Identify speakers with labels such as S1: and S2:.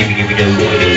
S1: Give me, give